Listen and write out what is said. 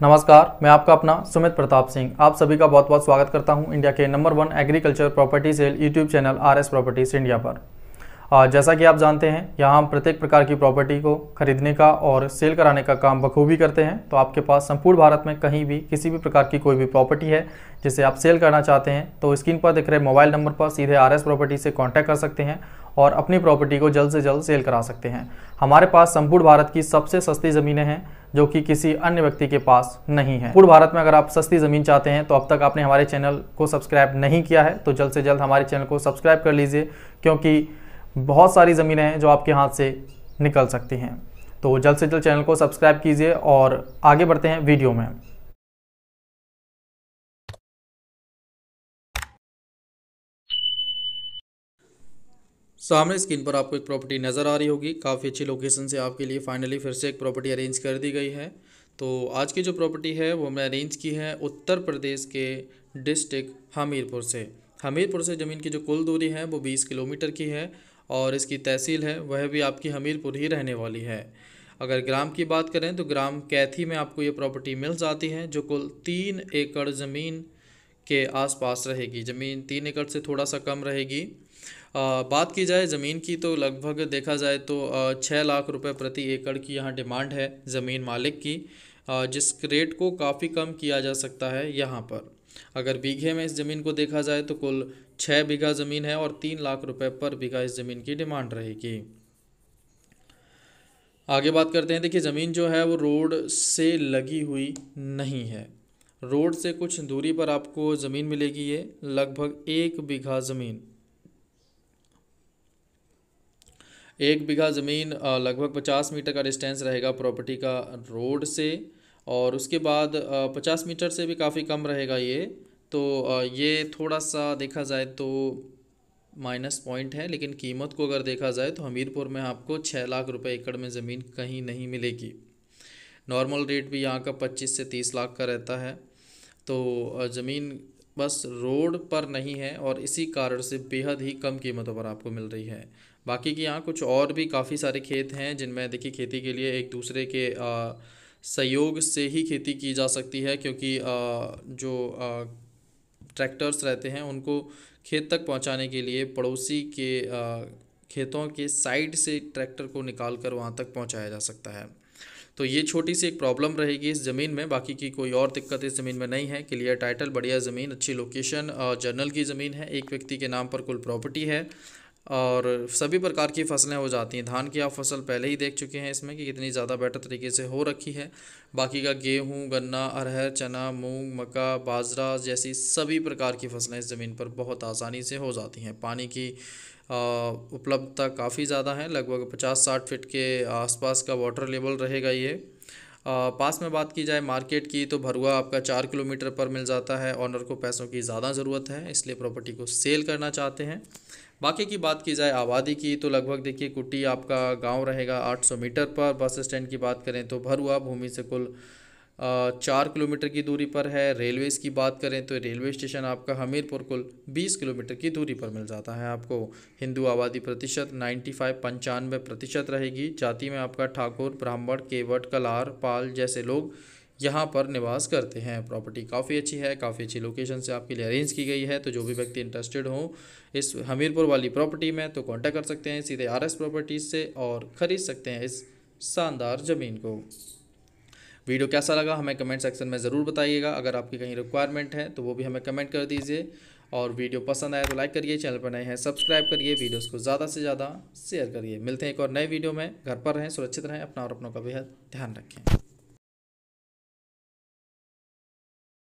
नमस्कार, मैं आपका अपना सुमित प्रताप सिंह। आप सभी का बहुत बहुत स्वागत करता हूँ इंडिया के number one agriculture property sale YouTube channel R S properties India पर। जैसा कि आप जानते हैं, यहाँ हम प्रत्येक प्रकार की प्रॉपर्टी को खरीदने का और सेल कराने का काम बखूबी करते हैं तो आपके पास संपूर्ण भारत में कहीं भी किसी भी प्रकार की कोई भी प्रॉपर्टी है, जिसे आप सेल करना चाहते हैं तो स्क्रीन पर दिख रहे मोबाइल नंबर पर सीधे आर एस प्रॉपर्टी से कॉन्टैक्ट कर सकते हैं और अपनी प्रॉपर्टी को जल्द से जल्द सेल करा सकते हैं। हमारे पास संपूर्ण भारत की सबसे सस्ती ज़मीनें हैं जो कि किसी अन्य व्यक्ति के पास नहीं है। पूर्व भारत में अगर आप सस्ती ज़मीन चाहते हैं तो अब तक आपने हमारे चैनल को सब्सक्राइब नहीं किया है तो जल्द से जल्द हमारे चैनल को सब्सक्राइब कर लीजिए, क्योंकि बहुत सारी ज़मीनें हैं जो आपके हाथ से निकल सकती हैं। तो जल्द से जल्द चैनल को सब्सक्राइब कीजिए और आगे बढ़ते हैं वीडियो में। सामने स्क्रीन पर आपको एक प्रॉपर्टी नज़र आ रही होगी। काफ़ी अच्छी लोकेशन से आपके लिए फाइनली फिर से एक प्रॉपर्टी अरेंज कर दी गई है। तो आज की जो प्रॉपर्टी है, वो हमने अरेंज की है उत्तर प्रदेश के डिस्ट्रिक्ट हमीरपुर से। हमीरपुर से ज़मीन की जो कुल दूरी है, वो 20 किलोमीटर की है और इसकी तहसील है, वह भी आपकी हमीरपुर ही रहने वाली है। अगर ग्राम की बात करें तो ग्राम कैथी में आपको ये प्रॉपर्टी मिल जाती है, जो कुल तीन एकड़ ज़मीन के आसपास रहेगी। ज़मीन तीन एकड़ से थोड़ा सा कम रहेगी। बात की जाए ज़मीन की तो लगभग देखा जाए तो छः लाख रुपए प्रति एकड़ की यहाँ डिमांड है ज़मीन मालिक की जिस रेट को काफ़ी कम किया जा सकता है यहाँ पर। अगर बीघे में इस ज़मीन को देखा जाए तो कुल छः बीघा ज़मीन है और तीन लाख रुपए पर बीघा इस ज़मीन की डिमांड रहेगी। आगे बात करते हैं, देखिए ज़मीन जो है वो रोड से लगी हुई नहीं है। रोड से कुछ दूरी पर आपको ज़मीन मिलेगी ये, लगभग एक बीघा ज़मीन। एक बीघा ज़मीन लगभग पचास मीटर का डिस्टेंस रहेगा प्रॉपर्टी का रोड से और उसके बाद पचास मीटर से भी काफ़ी कम रहेगा ये। तो ये थोड़ा सा देखा जाए तो माइनस पॉइंट है, लेकिन कीमत को अगर देखा जाए तो हमीरपुर में आपको छः लाख रुपए एकड़ में ज़मीन कहीं नहीं मिलेगी। नॉर्मल रेट भी यहाँ का पच्चीस से तीस लाख का रहता है। तो ज़मीन बस रोड पर नहीं है और इसी कारण से बेहद ही कम कीमतों पर आपको मिल रही है। बाकी की यहाँ कुछ और भी काफ़ी सारे खेत हैं जिनमें देखिए खेती के लिए एक दूसरे के आ, सहयोग से ही खेती की जा सकती है क्योंकि आ, जो आ, ट्रैक्टर्स रहते हैं उनको खेत तक पहुँचाने के लिए पड़ोसी के आ, खेतों के साइड से ट्रैक्टर को निकाल कर वहाँ तक पहुँचाया जा सकता है। तो ये छोटी सी एक प्रॉब्लम रहेगी इस ज़मीन में। बाकी की कोई और दिक्कत इस ज़मीन में नहीं है। क्लियर टाइटल बढ़िया ज़मीन, अच्छी लोकेशन जर्नल की ज़मीन है। एक व्यक्ति के नाम पर कुल प्रॉपर्टी है। और सभी प्रकार की फ़सलें हो जाती हैं। धान की आप फ़सल पहले ही देख चुके हैं इसमें कि कितनी ज़्यादा बेटर तरीके से हो रखी है। बाकी का गेहूँ, गन्ना, अरहर, चना, मूंग, मक्का, बाजरा जैसी सभी प्रकार की फ़सलें इस ज़मीन पर बहुत आसानी से हो जाती हैं। पानी की उपलब्धता काफ़ी ज़्यादा है। लगभग पचास साठ फिट के आसपास का वाटर लेवल रहेगा ये। पास में बात की जाए मार्केट की तो भरुआ आपका चार किलोमीटर पर मिल जाता है। ऑनर को पैसों की ज़्यादा ज़रूरत है, इसलिए प्रॉपर्टी को सेल करना चाहते हैं। बाकी की बात की जाए आबादी की तो लगभग देखिए कुटी आपका गाँव रहेगा 800 मीटर पर। बस स्टैंड की बात करें तो भरुआ, भूमि से कुल चार किलोमीटर की दूरी पर है। रेलवेज़ की बात करें तो रेलवे स्टेशन आपका हमीरपुर कुल बीस किलोमीटर की दूरी पर मिल जाता है आपको। हिंदू आबादी प्रतिशत नाइन्टी फाइव पंचानवे प्रतिशत रहेगी। जाति में आपका ठाकुर, ब्राह्मण, केवट, कलार, पाल जैसे लोग यहाँ पर निवास करते हैं। प्रॉपर्टी काफ़ी अच्छी है, काफ़ी अच्छी लोकेशन से आपके लिए अरेंज की गई है। तो जो भी व्यक्ति इंटरेस्टेड हो इस हमीरपुर वाली प्रॉपर्टी में तो कांटेक्ट कर सकते हैं सीधे आर एस प्रॉपर्टीज़ से और ख़रीद सकते हैं इस शानदार ज़मीन को। वीडियो कैसा लगा हमें कमेंट सेक्शन में ज़रूर बताइएगा। अगर आपकी कहीं रिक्वायरमेंट है तो वो भी हमें कमेंट कर दीजिए। और वीडियो पसंद आए तो लाइक करिए, चैनल पर नए हैं सब्सक्राइब करिए वीडियोस को ज़्यादा से ज़्यादा शेयर करिए। मिलते हैं एक और नए वीडियो में। घर पर रहें, सुरक्षित रहें, अपना और अपनों का बेहद ध्यान रखें।